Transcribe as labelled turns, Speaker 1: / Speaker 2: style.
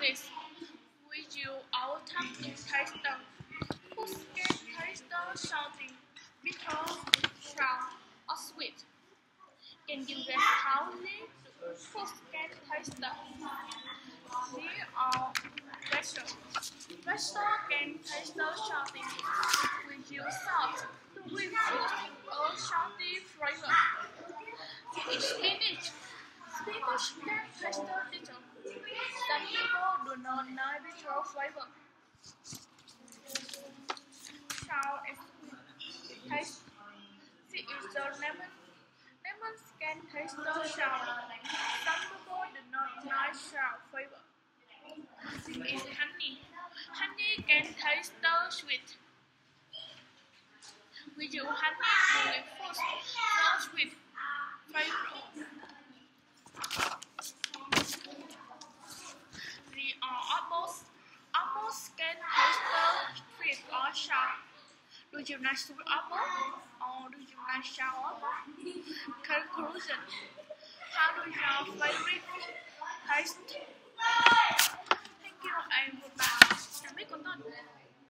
Speaker 1: this, our tongue to taste them. Who taste the something bitter, sour, or sweet? Can you guess how they who taste them? Here are vegetables. Vegetables can taste the something. We use salt to reinforce a salty flavor. Spinach. Spinach can taste the bitter. Some bitter flavor. And taste. This is the lemon. Can taste the sour. Some people do not like sour flavor. Is honey. Honey can taste the sweet. We use honey to reinforce the sweet flavor. The are apples. Apples can taste sweet or sour. Do you like sweet apple or do you like sour apple? Conclusion. How do your favorite